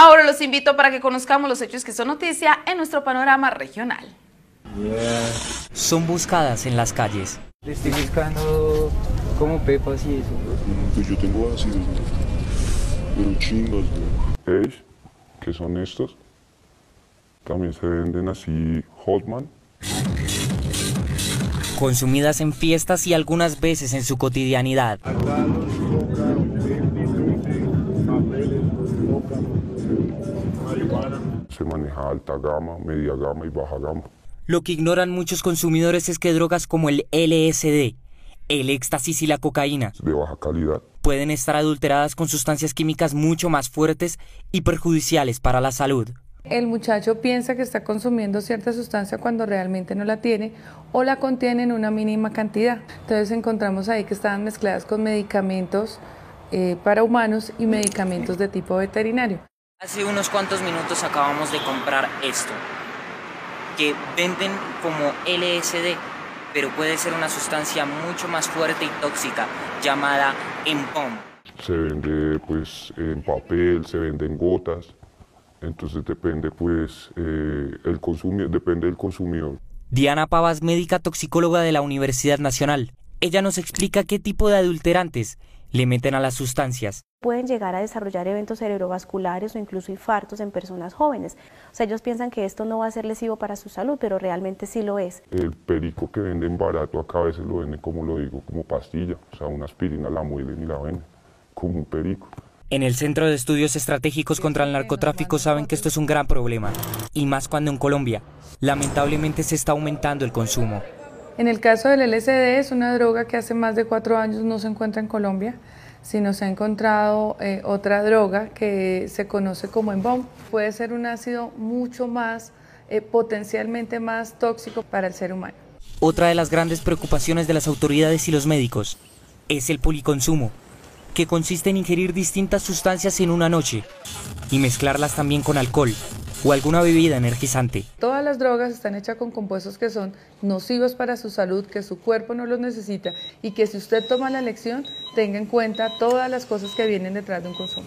Ahora los invito para que conozcamos los hechos que son noticia en nuestro panorama regional. Son buscadas en las calles. Le estoy buscando como pepas y eso. Pues yo tengo ácidos, pero chingas. Age, que son estos, también se venden así Hotman. Consumidas en fiestas y algunas veces en su cotidianidad. Se maneja alta gama, media gama y baja gama. Lo que ignoran muchos consumidores es que drogas como el LSD, el éxtasis y la cocaína de baja calidad. pueden estar adulteradas con sustancias químicas mucho más fuertes y perjudiciales para la salud. El muchacho piensa que está consumiendo cierta sustancia cuando realmente no la tiene o la contiene en una mínima cantidad. Entonces encontramos ahí que estaban mezcladas con medicamentos eh, para humanos y medicamentos de tipo veterinario. Hace unos cuantos minutos acabamos de comprar esto, que venden como LSD, pero puede ser una sustancia mucho más fuerte y tóxica llamada EMPOM. Se vende pues en papel, se vende en gotas. Entonces depende pues eh, el consumidor, depende del consumidor. Diana Pavas, médica toxicóloga de la Universidad Nacional. Ella nos explica qué tipo de adulterantes le meten a las sustancias. pueden llegar a desarrollar eventos cerebrovasculares o incluso infartos en personas jóvenes. O sea, ellos piensan que esto no va a ser lesivo para su salud, pero realmente sí lo es. El perico que venden barato acá a veces lo venden como lo digo, como pastilla. O sea, una aspirina la muelen y la venden como un perico. En el Centro de Estudios Estratégicos contra el Narcotráfico saben que esto es un gran problema, y más cuando en Colombia, lamentablemente se está aumentando el consumo. En el caso del LSD es una droga que hace más de cuatro años no se encuentra en Colombia, sino se ha encontrado eh, otra droga que se conoce como EMBOM. Puede ser un ácido mucho más, eh, potencialmente más tóxico para el ser humano. Otra de las grandes preocupaciones de las autoridades y los médicos es el policonsumo, que consiste en ingerir distintas sustancias en una noche y mezclarlas también con alcohol o alguna bebida energizante. Todas las drogas están hechas con compuestos que son nocivos para su salud, que su cuerpo no los necesita y que si usted toma la elección tenga en cuenta todas las cosas que vienen detrás de un consumo.